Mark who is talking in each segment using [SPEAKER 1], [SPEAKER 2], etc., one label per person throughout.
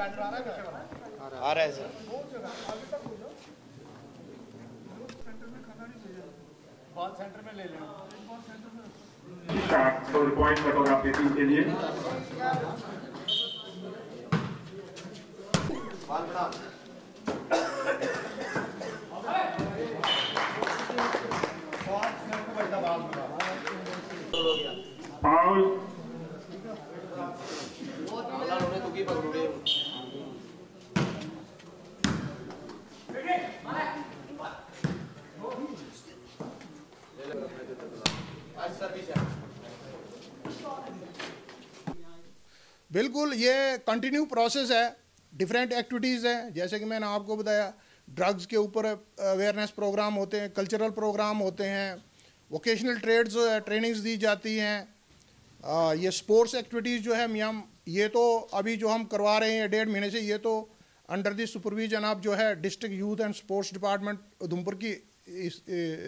[SPEAKER 1] आ रहा है sir
[SPEAKER 2] start तो पॉइंट कटोरा आपके टीम के लिए। फाउल
[SPEAKER 3] बिल्कुल, ये कंटिन्यू प्रोसेस है। डिफरेंट एक्टिविटीज़ हैं। जैसे कि मैंने आपको बताया ड्रग्स के ऊपर अवेयरनेस प्रोग्राम होते हैं कल्चरल प्रोग्राम होते हैं वोकेशनल ट्रेड्स ट्रेनिंग्स दी जाती हैं। ये स्पोर्ट्स एक्टिविटीज़ जो है मियाम ये तो अभी जो हम करवा रहे हैं, डेढ़ महीने से, ये तो अंडर द सुपरविजन आप जो है district youth and sports department Udhampur की इस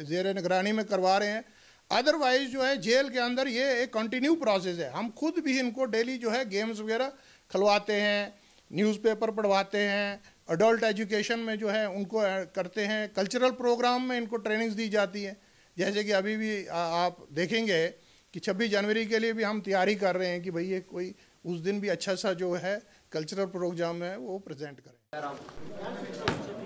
[SPEAKER 3] जेर निगरानी में करवा रहे हैं। अदरवाइज़ जो है जेल के अंदर ये एक कंटिन्यू प्रोसेस है। हम खुद भी इनको डेली जो है गेम्स वगैरह खिलवाते हैं न्यूज़पेपर पढ़वाते हैं अडल्ट एजुकेशन में जो है उनको करते हैं। कल्चरल प्रोग्राम में इनको ट्रेनिंग्स दी जाती है। जैसे कि अभी भी आ, आप देखेंगे कि 26 जनवरी के लिए भी हम तैयारी कर रहे हैं कि भाई ये कोई उस दिन भी अच्छा सा जो है कल्चरल प्रोग्राम है वो प्रेजेंट करें।